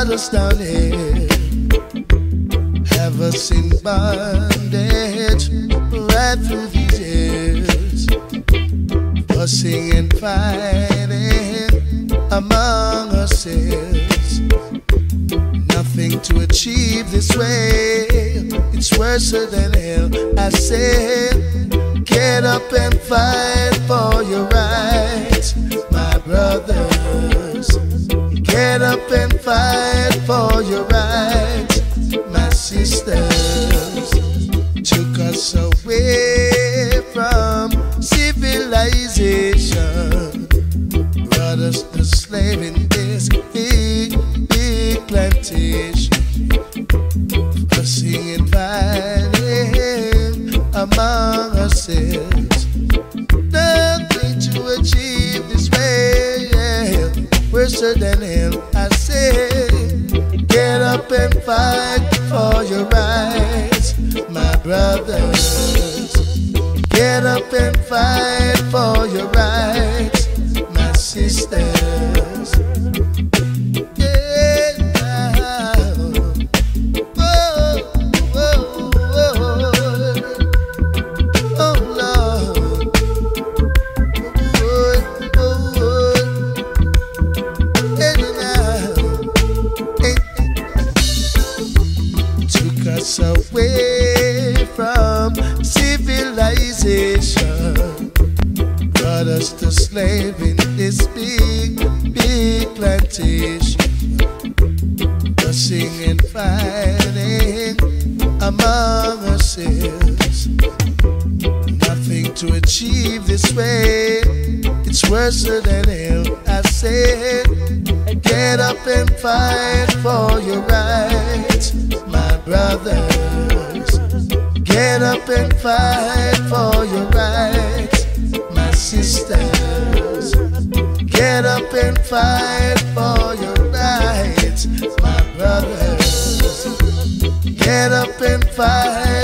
shadows down here have us in bondage right through these years, fussing and fighting among ourselves. Nothing to achieve this way, it's worse than hell. I said, get up and fight for your rights, my brothers. Get up and fight sisters took us away from civilization, brought us to slave in this big, big plantation. Fussing and fighting among ourselves, nothing to achieve this way. Yeah. Worse than hell, I said. Get up and fight for your rights, my brothers. Get up and fight for your rights. us away from civilization. Brought us to slave in this big, big plantation. Cussing and fighting among ourselves. Nothing to achieve this way. It's worse than hell, I said. Get up and fight for your rights, my brothers. Get up and fight for your rights, my sisters. Get up and fight for your rights, my brothers. Get up and fight.